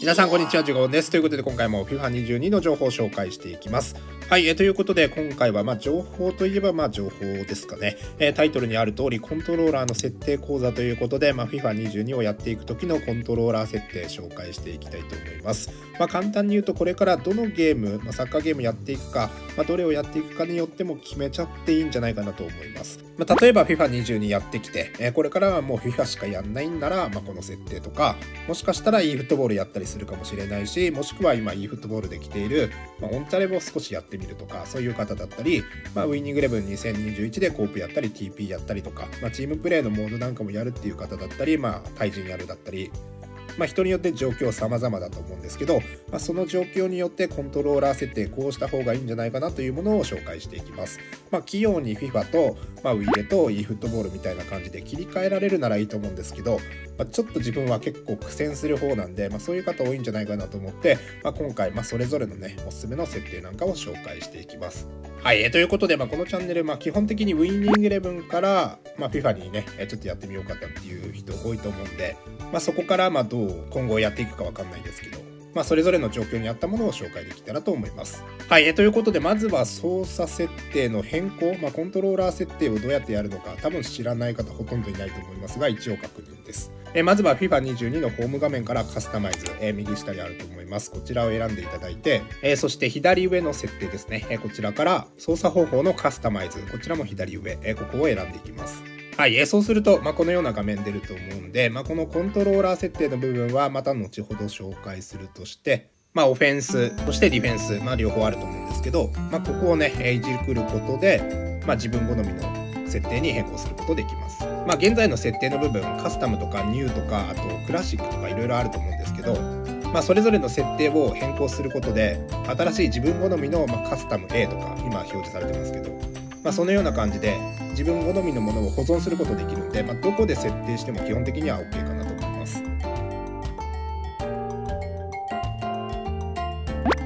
皆さんこんにちは、ジュゴンです。ということで今回も FIFA22 の情報を紹介していきます。はい、え、ということで今回はまあ情報といえばまあ情報ですかね、え、タイトルにある通りコントローラーの設定講座ということで、まあ、FIFA22 をやっていく時のコントローラー設定紹介していきたいと思います。まあ、簡単に言うとこれからどのゲーム、ま、サッカーゲームやっていくか、まあ、どれをやっていくかによっても決めちゃっていいんじゃないかなと思います。まあ、例えば FIFA22 やってきて、え、これからはもう FIFA しかやんないんなら、まあ、この設定とかもしかしたら e フットボールやったりするかもしれないしもしくは今 e フットボールで来ている、まあ、オンチャレも少しやってみるとかそういう方だったり、まあ、ウィニングレブン2021でコープやったり TP やったりとか、まあ、チームプレーのモードなんかもやるっていう方だったり、まあ、対人やるだったりまあ、人によって状況様々だと思うんですけど、まあ、その状況によってコントローラー設定こうした方がいいんじゃないかなというものを紹介していきます。まあ、器用に FIFA と、まあ、ウィーレと e フットボールみたいな感じで切り替えられるならいいと思うんですけど、まあ、ちょっと自分は結構苦戦する方なんで、まあ、そういう方多いんじゃないかなと思って、まあ、今回、まあ、それぞれのねおすすめの設定なんかを紹介していきます。はい、えー、ということで、まあ、このチャンネル、まあ、基本的にウィニングイレブンから、まあ、FIFA にねちょっとやってみようかったっていう人多いと思うんで、まあ、そこからまあどう今後やっていくか分かんないですけど、まあ、それぞれの状況に合ったものを紹介できたらと思います。はい、えということでまずは操作設定の変更、まあ、コントローラー設定をどうやってやるのか多分知らない方ほとんどいないと思いますが一応確認です。えまずは FIFA22 のホーム画面からカスタマイズ、え右下にあると思います。こちらを選んでいただいて、えそして左上の設定ですね、えこちらから操作方法のカスタマイズ、こちらも左上、えここを選んでいきます。はい、そうすると、まあ、このような画面出ると思うんで、まあ、このコントローラー設定の部分はまた後ほど紹介するとして、まあ、オフェンス、そしてディフェンス、まあ、両方あると思うんですけど、まあ、ここをね、いじくることで、まあ、自分好みの設定に変更することできます。まあ、現在の設定の部分、カスタムとかニューとか、あとクラシックとかいろいろあると思うんですけど、まあ、それぞれの設定を変更することで、新しい自分好みの、まあカスタム A とか、今表示されてますけど、まあ、そのような感じで自分好みのものを保存することできるんで、まあ、どこで設定しても基本的には OK かなと思います。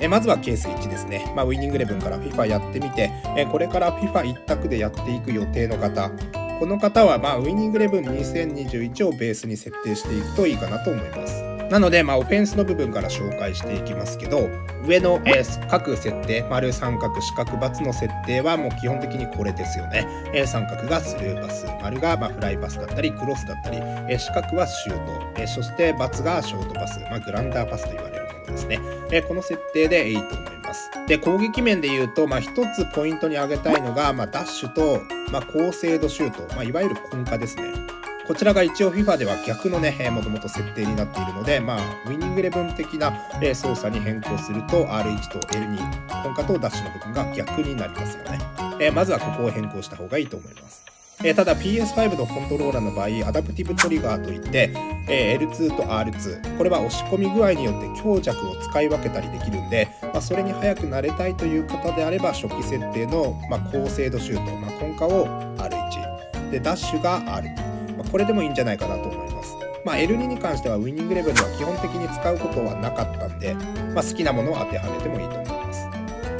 えまずはケース1ですね、まあ、ウィニングレブンから FIFA やってみてえこれから FIFA 一択でやっていく予定の方この方はまあウィニングレブン2021をベースに設定していくといいかなと思います。なので、まあ、オフェンスの部分から紹介していきますけど、上の、えー、各設定、丸、三角、四角、×の設定はもう基本的にこれですよね。えー、三角がスルーパス、丸が、まあ、フライパスだったり、クロスだったり、えー、四角はシュート、えそして、×がショートパス、まあ、グランダーパスと言われるものですね。えこの設定でいいと思います。で、攻撃面で言うと、まあ、一つポイントに挙げたいのが、まあ、ダッシュと、まあ、高精度シュート、まあ、いわゆる根下ですね。こちらが一応 FIFA では逆のね、もともと設定になっているので、まあ、ウィニングレブン的な操作に変更すると R1 と L2、コンカとダッシュの部分が逆になりますよね。えまずはここを変更した方がいいと思います。えただ PS5 のコントローラーの場合、アダプティブトリガーといって、え L2 と R2、これは押し込み具合によって強弱を使い分けたりできるんで、まあ、それに早くなれたいという方であれば、初期設定の、ま高精度シュート、まあ、コンカを R1、で、ダッシュが R2。これでもいいんじゃないかなと思います。まあ、L2 に関してはウィニングレベルでは基本的に使うことはなかったんで、まあ、好きなものを当てはめてもいいと思います。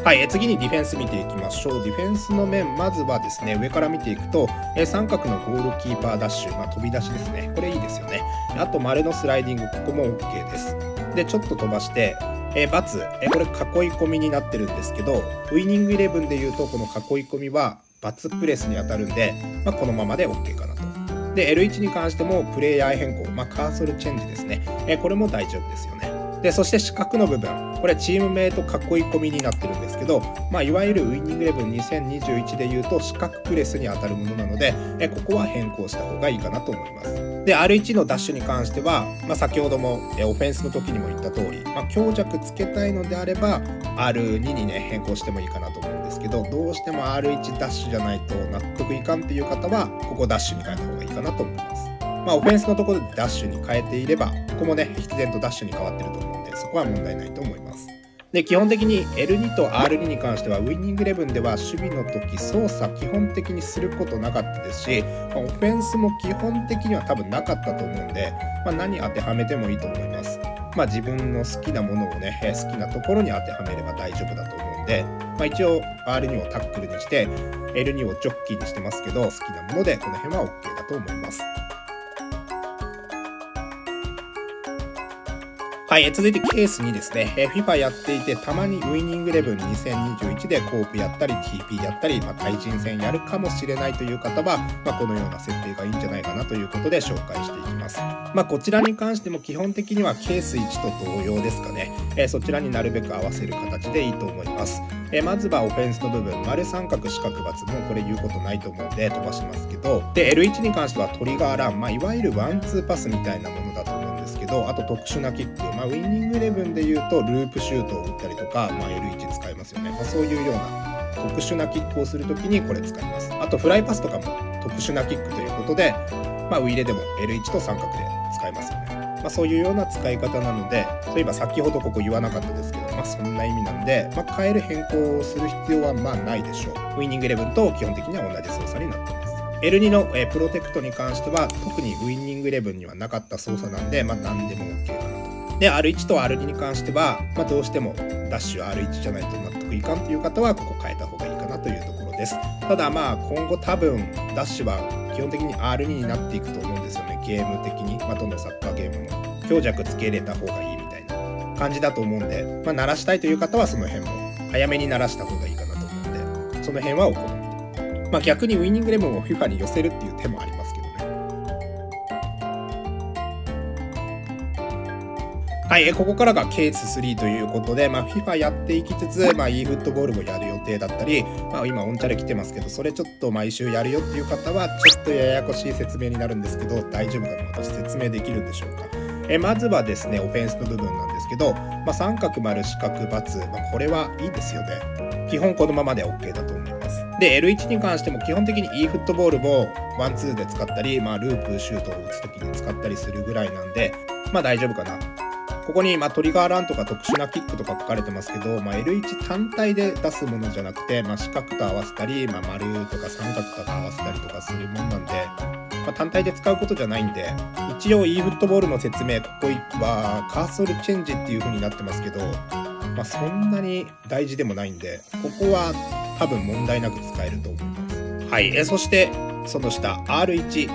はい、次にディフェンス見ていきましょう。ディフェンスの面、まずはですね、上から見ていくと、え三角のゴールキーパーダッシュ、まあ、飛び出しですね。これいいですよね。あと、丸のスライディング、ここも OK です。で、ちょっと飛ばして、えバツ、えこれ囲い込みになってるんですけど、ウィニングイレブンで言うと、この囲い込みはバツプレスに当たるんで、まあ、このままで OK かなと。で、L1 に関してもプレイヤー変更、まあ、カーソルチェンジですね。えこれも大丈夫ですよね。で、そして四角の部分。これチームメイト囲い込みになってるんですけど、まあ、いわゆるウィニングレブン2021で言うと四角プレスに当たるものなので、えここは変更した方がいいかなと思います。で、R1 のダッシュに関しては、まあ、先ほどもえオフェンスの時にも言った通り、まあ、強弱つけたいのであれば、R2 にね、変更してもいいかなと思うんですけど、どうしても R1 ダッシュじゃないと納得いかんっていう方は、ここダッシュに変えた方がいいかなと思います。まあ、オフェンスのところでダッシュに変えていれば、ここもね、必然とダッシュに変わってると思うんで、そこは問題ないと思います。で、基本的に L2 と R2 に関しては、ウィニングレブンでは守備の時、操作基本的にすることなかったですし、まあ、オフェンスも基本的には多分なかったと思うんで、まあ、何当てはめてもいいと思います。まあ、自分の好きなものをね、好きなところに当てはめれば大丈夫だと思うんで、まあ、一応 R2 をタックルにして、L2 をジョッキーにしてますけど、好きなものでこの辺は OK だと思います。はい、続いてケース2ですね。え FIFA やっていて、たまにウイニングレブン2021でコープやったり、TP やったり、まあ、対人戦やるかもしれないという方は、まあ、このような設定がいいんじゃないかなということで紹介していきます。まあ、こちらに関しても基本的にはケース1と同様ですかね。えそちらになるべく合わせる形でいいと思います。えまずはオフェンスの部分、丸三角四角×もうこれ言うことないと思うんで飛ばしますけど、で、L1 に関してはトリガーラン、まあ、いわゆるワンツーパスみたいなものだと思うんですけど、あと特殊なキック、まあ、ウィニングイレブンで言うとループシュートを打ったりとか、まあ、L1 使いますよね。まあ、そういうような特殊なキックをするときにこれ使います。あとフライパスとかも特殊なキックということで、まあ、ウィレでも L1 と三角で使いますよね。まあ、そういうような使い方なのでそういえば先ほどここ言わなかったですけど、まあ、そんな意味なんで、まあ、変える変更をする必要はまあないでしょう。ウィニングイレブンと基本的には同じ操作になってます。L2 の、えプロテクトに関しては特にウィニングイレブンにはなかった操作なんで、まあ、何でも OK かなと。で R1 と R2 に関しては、まあ、どうしてもダッシュ R1 じゃないと納得いかんという方はここ変えた方がいいかなというところです。ただまあ今後多分ダッシュは基本的に R2 になっていくと思うんですよねゲーム的に、まあ、どのサッカーゲームも。強弱つけれた方がいいみたいな感じだと思うんで、まあ、鳴らしたいという方はその辺も早めに鳴らした方がいいかなと思うんで、その辺はお好み。まあ、逆にウィニングレモンを FIFA に寄せるっていう手もありますけどね。はい、ここからがケース3ということで、まあ、FIFA やっていきつつ、まあ、e フットボールもやる予定だったり、まあ、今オンチャレ来てますけど、それちょっと毎週やるよっていう方は、ちょっとややこしい説明になるんですけど、大丈夫かな私説明できるんでしょうか。えまずはですねオフェンスの部分なんですけど、まあ、三角丸四角×、まあ、これはいいですよね基本このままで OK だと思いますで L1 に関しても基本的に e フットボールもワンツーで使ったり、まあ、ループシュートを打つ時に使ったりするぐらいなんでまあ大丈夫かな。ここに、まあ、トリガーランとか特殊なキックとか書かれてますけど、まあ、L1 単体で出すものじゃなくて、まあ、四角と合わせたり、まあ、丸とか三角とか合わせたりとかするもんなんで、まあ、単体で使うことじゃないんで、一応 e フットボールの説明、ここはカーソルチェンジっていう風になってますけど、まあ、そんなに大事でもないんで、ここは多分問題なく使えると思います。はい。えそして、その下、R1、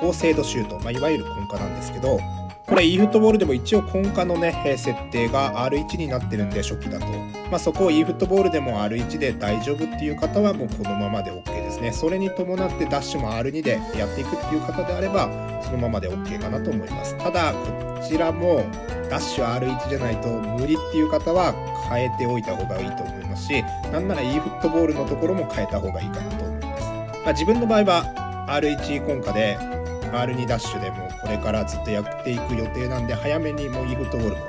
高精度シュート、まあ、いわゆる根幹なんですけど、これ e フットボールでも一応根幹のね、設定が R1 になってるんで初期だと。まあ、そこを e フットボールでも R1 で大丈夫っていう方はもうこのままで OK ですね。それに伴ってダッシュも R2 でやっていくっていう方であれば、そのままで OK かなと思います。ただ、こちらもダッシュ R1 じゃないと無理っていう方は変えておいた方がいいと思いますし、なんなら e フットボールのところも変えた方がいいかなと思います。まあ、自分の場合は R1 根下で R2 ダッシュでもこれからずっとやっていく予定なんで早めにもう e フットボールも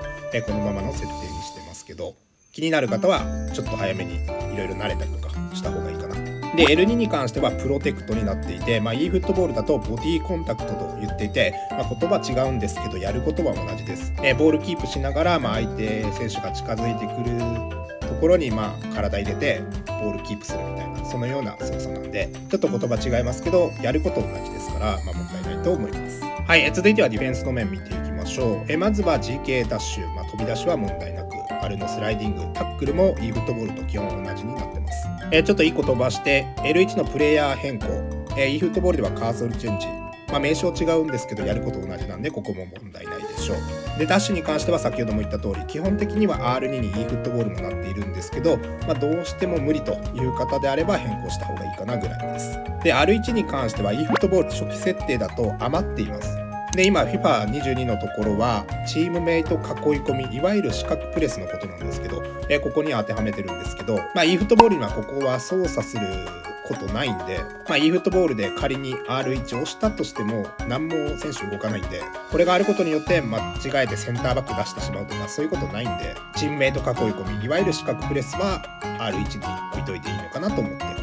このままの設定にしてますけど気になる方はちょっと早めにいろいろ慣れたりとかした方がいいかなとで L2 に関してはプロテクトになっていて、まあ、e フットボールだとボディコンタクトと言っていて、まあ、言葉違うんですけどやることは同じです、えボールキープしながら、まあ、相手選手が近づいてくるところにまあ体入れてボールキープするみたいなそのような操作なんでちょっと言葉違いますけどやること同じですから、まあ、問題ないと思います。はい続いてはディフェンスの面見ていきましょう。えまずは GK ダッシュ、まあ、飛び出しは問題なくあるのスライディングタックルも e フットボールと基本同じになってます。えちょっと1個飛ばして L1 のプレイヤー変更。え e フットボールではカーソルチェンジ。まあ、名称違うんですけどやること同じなんでここも問題ないでしょう。でダッシュに関しては先ほども言った通り基本的には R2 に e フットボールもなっているんですけど、まあ、どうしても無理という方であれば変更した方がいいかなぐらいです。で R1 に関しては e フットボール初期設定だと余っています。で今 FIFA22 のところはチームメイト囲い込みいわゆる四角プレスのことなんですけどえここに当てはめてるんですけど、まあ、e フットボールにはここは操作することないんで、まあ、e フットボールで仮に R1 押したとしても何も選手動かないんでこれがあることによって間違えてセンターバック出してしまうとかそういうことないんでチームメイト囲い込みいわゆる四角プレスは R1 に置いといていいのかなと思って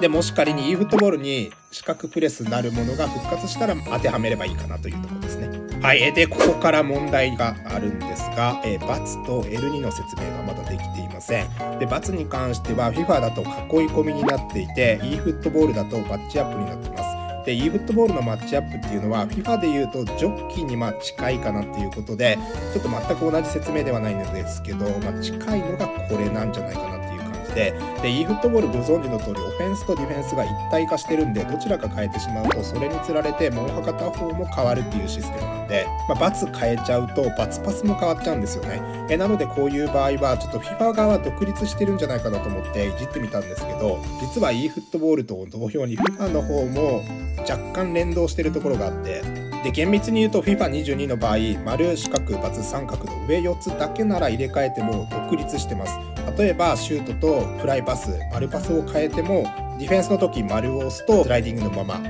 でもし仮に e フットボールに四角プレスなるものが復活したら当てはめればいいかなというところですねはい。で、ここから問題があるんですが、えー、×と L2 の説明がまだできていません。で、×に関しては FIFA だと囲い込みになっていて、e フットボールだとマッチアップになってます。で、e フットボールのマッチアップっていうのは FIFA で言うとジョッキーにま近いかなっていうことで、ちょっと全く同じ説明ではないんですけど、まあ、近いのがこれなんじゃないかなでで e フットボールご存知の通りオフェンスとディフェンスが一体化してるんでどちらか変えてしまうとそれにつられてもう片方も変わるっていうシステムなんで、まあ、×変えちゃうと×パスも変わっちゃうんですよね。えなのでこういう場合はちょっと FIFA 側は独立してるんじゃないかなと思っていじってみたんですけど実は e フットボールと同様に FIFA の方も若干連動してるところがあってで厳密に言うと FIFA22 の場合丸四角×三角の上4つだけなら入れ替えても独立してます。例えばシュートとフライパス丸パスを変えてもディフェンスの時丸を押すとスライディングのまま。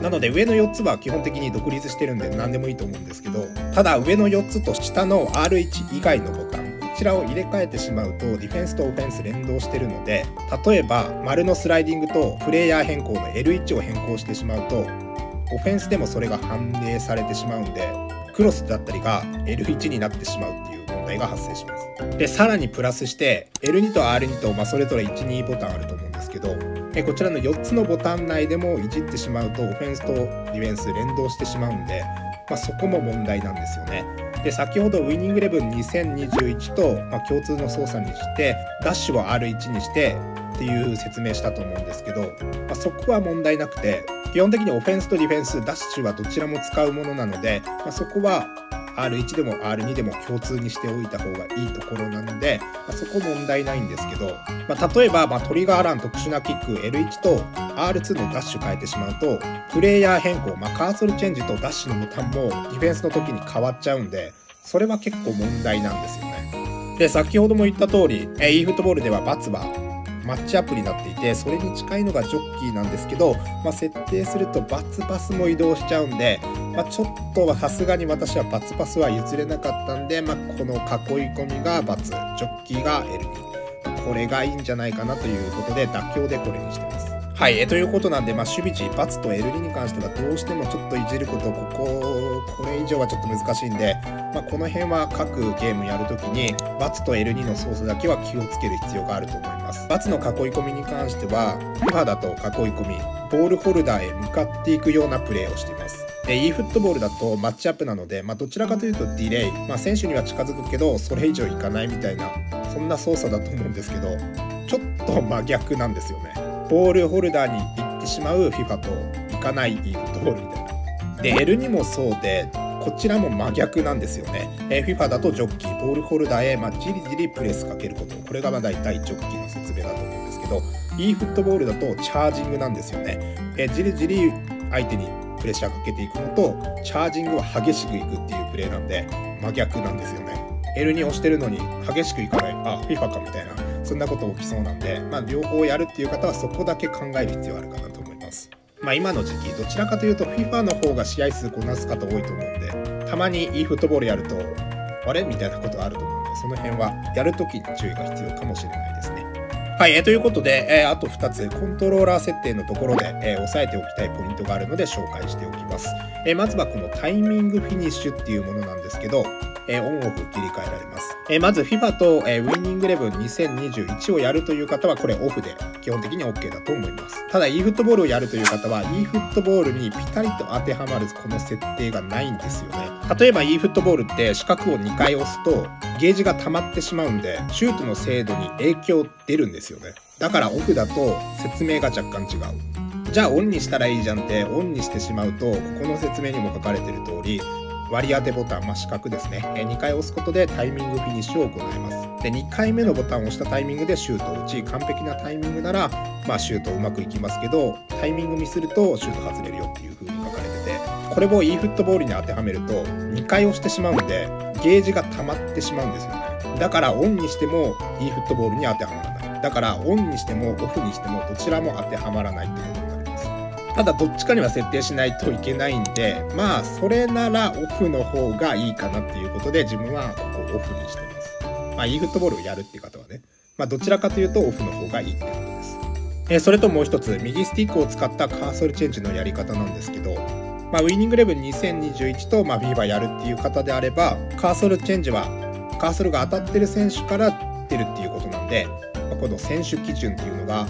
なので上の4つは基本的に独立してるんで何でもいいと思うんですけどただ上の4つと下の R1 以外のボタンこちらを入れ替えてしまうとディフェンスとオフェンス連動してるので例えば丸のスライディングとプレイヤー変更の L1 を変更してしまうとオフェンスでもそれが判例されてしまうんでクロスだったりが L1 になってしまうが発生します。でさらにプラスして L2 と R2 と、まあ、それぞれ12ボタンあると思うんですけどえこちらの4つのボタン内でもいじってしまうとオフェンスとディフェンス連動してしまうんで、まあ、そこも問題なんですよね。で先ほどウィニングレブン2021と、まあ、共通の操作にしてダッシュを R1 にしてっていう説明したと思うんですけど、まあ、そこは問題なくて基本的にオフェンスとディフェンスダッシュはどちらも使うものなので、まあ、そこは R1 でも R2 でも共通にしておいた方がいいところなので、まあ、そこ問題ないんですけど、まあ、例えば、まあ、トリガーラン特殊なキック L1 と R2 のダッシュ変えてしまうとプレイヤー変更、まあ、カーソルチェンジとダッシュのボタンもディフェンスの時に変わっちゃうんでそれは結構問題なんですよね。で先ほども言った通り e フットボールでは×はマッチアプリになっていてそれに近いのがジョッキーなんですけど、まあ、設定するとバツパスも移動しちゃうんで、まあ、ちょっとさすがに私はバツパスは譲れなかったんで、まあ、この囲い込みがバツジョッキーが L にこれがいいんじゃないかなということで妥協でこれにしてます。はい、えということなんで、まあ、守備値、バツと L2 に関してはどうしてもちょっといじること、ここ、これ以上はちょっと難しいんで、まあ、この辺は各ゲームやるときに、バツと L2 の操作だけは気をつける必要があると思います。バツの囲い込みに関しては、FIFA だと囲い込み、ボールホルダーへ向かっていくようなプレーをしています。で e フットボールだとマッチアップなので、まあ、どちらかというとディレイ、まあ、選手には近づくけどそれ以上いかないみたいなそんな操作だと思うんですけどちょっと真逆なんですよね。ボールホルダーに行ってしまう FIFA と行かない e フットボールみたいな。で L2 もそうでこちらも真逆なんですよね。えー、FIFA だとジョッキー、ボールホルダーへ、まあ、じりじりプレスかけること。これがまあ大体ジョッキーの説明だと思うんですけど、e フットボールだとチャージングなんですよね。えー、じりじり相手にプレッシャーかけていくのと、チャージングは激しくいくっていうプレーなんで、真逆なんですよね。L2 押してるのに激しくいかない、あ、FIFA かみたいな。そんなこと起きそうなんで、まあ、両方やるっていう方はそこだけ考える必要あるかなと思います。まあ、今の時期どちらかというと FIFA の方が試合数こなす方多いと思うんでたまに e フットボールやるとあれ？みたいなことあると思うんでその辺はやるときに注意が必要かもしれないですね。はい、えー、ということで、えー、あと2つコントローラー設定のところで、えー、押さえておきたいポイントがあるので紹介しておきます。えまずはこのタイミングフィニッシュっていうものなんですけど、えオンオフ切り替えられます。えまず FIFA と、えウィニングレブン2021をやるという方はこれオフで基本的に OK だと思います。ただ e フットボールをやるという方は e フットボールにピタリと当てはまるこの設定がないんですよね。例えば e フットボールって四角を2回押すとゲージが溜まってしまうんでシュートの精度に影響出るんですよね。だからオフだと説明が若干違う。じゃあオンにしたらいいじゃんってオンにしてしまうとここの説明にも書かれてる通り割り当てボタン、まあ、四角ですね、え2回押すことでタイミングフィニッシュを行います。で、2回目のボタンを押したタイミングでシュートを打ち、完璧なタイミングなら、まあ、シュートうまくいきますけど、タイミングミスるとシュート外れるよっていう風に書かれてて、これを e フットボールに当てはめると、2回押してしまうんで、ゲージが溜まってしまうんですよね。だからオンにしても e フットボールに当てはまらない。だからオンにしてもオフにしてもどちらも当てはまらないってことただどっちかには設定しないといけないんで、まあそれならオフの方がいいかなっていうことで自分はここオフにしてます。まあ e フットボールをやるっていう方はね、まあどちらかというとオフの方がいいってことです。えー、それともう一つ、右スティックを使ったカーソルチェンジのやり方なんですけど、まあ、ウィニングレブン2021と、まあ、FIFA やるっていう方であれば、カーソルチェンジはカーソルが当たってる選手から出るっていうことなんで、ま、この選手基準っていうのが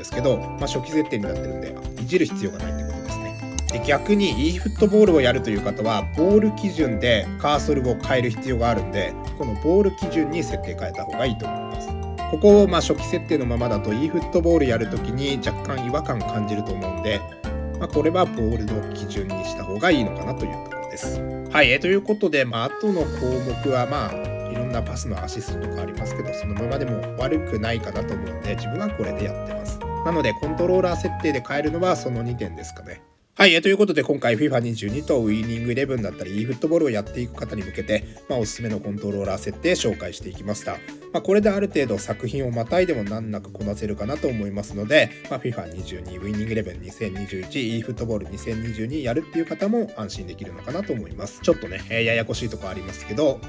ですけど、まあ、初期設定になってるんで、いじる必要がないってことですね。で逆に e フットボールをやるという方はボール基準でカーソルを変える必要があるんでこのボール基準に設定変えた方がいいと思います。ここをまあ初期設定のままだと e フットボールやるときに若干違和感感じると思うんで、まあ、これはボールの基準にした方がいいのかなというところです。はい、え、ということで、まあ後の項目はまあなパスのアシストとかありますけどそのままでも悪くないかなと思うんで自分はこれでやってます。なのでコントローラー設定で変えるのはその2点ですかね。はい、えー、ということで今回 FIFA22 とウィニング11だったり e フットボールをやっていく方に向けて、まあ、おすすめのコントローラー設定紹介していきました。まあ、これである程度作品をまたいでも難なくこなせるかなと思いますので、まあ、FIFA22 ウィニング11 2021 e フットボール2022やるっていう方も安心できるのかなと思います。ちょっとね、えー、ややこしいとこありますけど、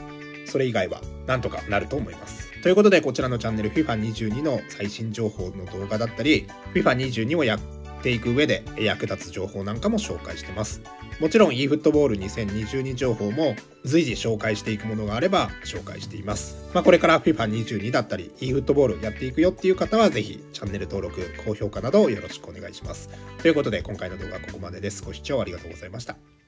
それ以外はなんとかなると思います。ということで、こちらのチャンネル FIFA22 の最新情報の動画だったり、FIFA22 をやっていく上で役立つ情報なんかも紹介してます。もちろん eFootball 2022情報も随時紹介していくものがあれば紹介しています。まあ、これから FIFA22 だったり eFootball やっていくよっていう方はぜひチャンネル登録、高評価などよろしくお願いします。ということで今回の動画はここまでです。ご視聴ありがとうございました。